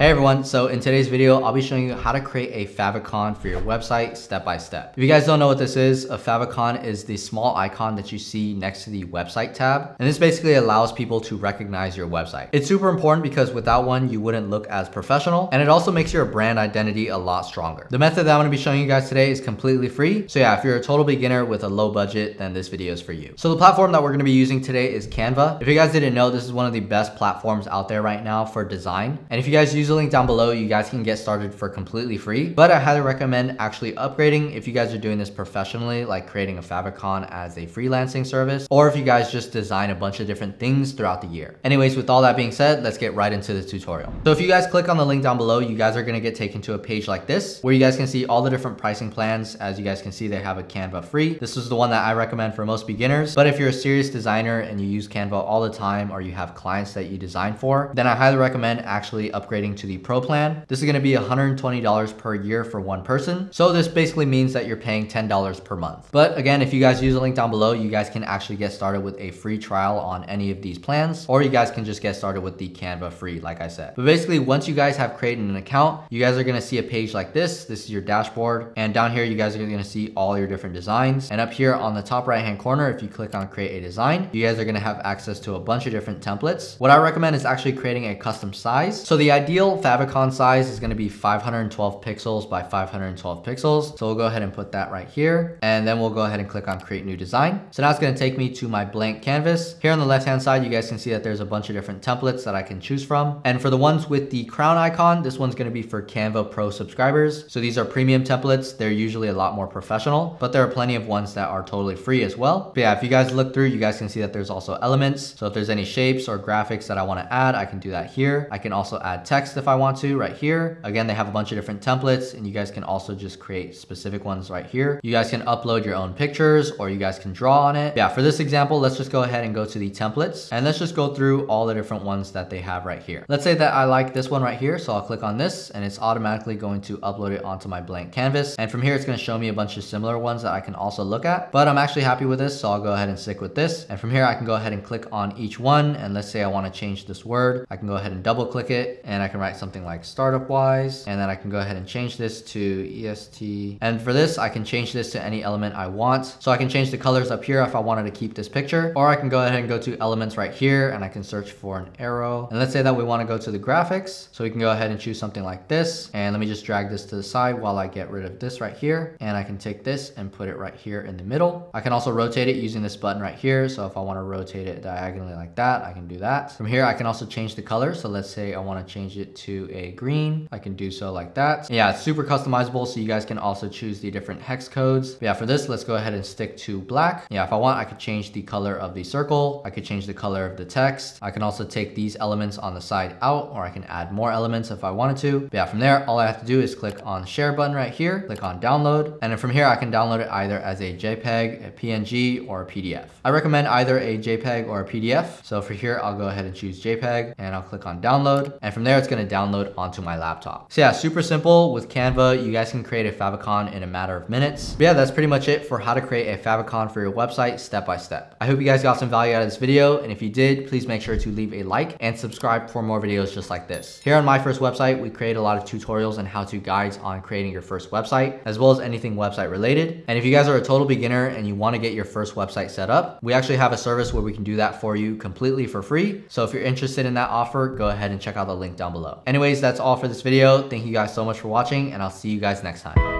Hey everyone, so in today's video, I'll be showing you how to create a favicon for your website step by step. If you guys don't know what this is, a favicon is the small icon that you see next to the website tab. And this basically allows people to recognize your website. It's super important because without one, you wouldn't look as professional. And it also makes your brand identity a lot stronger. The method that I'm gonna be showing you guys today is completely free. So yeah, if you're a total beginner with a low budget, then this video is for you. So the platform that we're gonna be using today is Canva. If you guys didn't know, this is one of the best platforms out there right now for design. And if you guys use the link down below, you guys can get started for completely free. But I highly recommend actually upgrading if you guys are doing this professionally, like creating a favicon as a freelancing service, or if you guys just design a bunch of different things throughout the year. Anyways, with all that being said, let's get right into the tutorial. So if you guys click on the link down below, you guys are gonna get taken to a page like this, where you guys can see all the different pricing plans. As you guys can see, they have a Canva free. This is the one that I recommend for most beginners. But if you're a serious designer and you use Canva all the time, or you have clients that you design for, then I highly recommend actually upgrading to the pro plan. This is gonna be $120 per year for one person. So this basically means that you're paying $10 per month. But again, if you guys use the link down below, you guys can actually get started with a free trial on any of these plans, or you guys can just get started with the Canva free, like I said. But basically, once you guys have created an account, you guys are gonna see a page like this. This is your dashboard. And down here, you guys are gonna see all your different designs. And up here on the top right hand corner, if you click on create a design, you guys are gonna have access to a bunch of different templates. What I recommend is actually creating a custom size. So the ideal favicon size is gonna be 512 pixels by 512 pixels. So we'll go ahead and put that right here. And then we'll go ahead and click on create new design. So now it's gonna take me to my blank canvas. Here on the left-hand side, you guys can see that there's a bunch of different templates that I can choose from. And for the ones with the crown icon, this one's gonna be for Canva Pro subscribers. So these are premium templates. They're usually a lot more professional, but there are plenty of ones that are totally free as well. But yeah, if you guys look through, you guys can see that there's also elements. So if there's any shapes or graphics that I wanna add, I can do that here. I can also add text if I want to right here. Again, they have a bunch of different templates and you guys can also just create specific ones right here. You guys can upload your own pictures or you guys can draw on it. Yeah, for this example, let's just go ahead and go to the templates and let's just go through all the different ones that they have right here. Let's say that I like this one right here. So I'll click on this and it's automatically going to upload it onto my blank canvas. And from here, it's gonna show me a bunch of similar ones that I can also look at, but I'm actually happy with this. So I'll go ahead and stick with this. And from here, I can go ahead and click on each one. And let's say I wanna change this word. I can go ahead and double click it and I can write something like startup wise. And then I can go ahead and change this to EST. And for this, I can change this to any element I want. So I can change the colors up here if I wanted to keep this picture, or I can go ahead and go to elements right here and I can search for an arrow. And let's say that we want to go to the graphics. So we can go ahead and choose something like this. And let me just drag this to the side while I get rid of this right here. And I can take this and put it right here in the middle. I can also rotate it using this button right here. So if I want to rotate it diagonally like that, I can do that. From here, I can also change the color. So let's say I want to change it to a green. I can do so like that. Yeah, it's super customizable. So you guys can also choose the different hex codes. But yeah, for this, let's go ahead and stick to black. Yeah, if I want, I could change the color of the circle. I could change the color of the text. I can also take these elements on the side out, or I can add more elements if I wanted to. But yeah, from there, all I have to do is click on share button right here, click on download. And then from here, I can download it either as a JPEG, a PNG, or a PDF. I recommend either a JPEG or a PDF. So for here, I'll go ahead and choose JPEG and I'll click on download. And from there, it's gonna download onto my laptop. So yeah, super simple with Canva. You guys can create a favicon in a matter of minutes. But yeah, that's pretty much it for how to create a favicon for your website step by step. I hope you guys got some value out of this video. And if you did, please make sure to leave a like and subscribe for more videos just like this. Here on my first website, we create a lot of tutorials and how-to guides on creating your first website, as well as anything website related. And if you guys are a total beginner and you want to get your first website set up, we actually have a service where we can do that for you completely for free. So if you're interested in that offer, go ahead and check out the link down below. Anyways, that's all for this video. Thank you guys so much for watching and I'll see you guys next time.